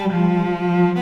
Mm-hmm.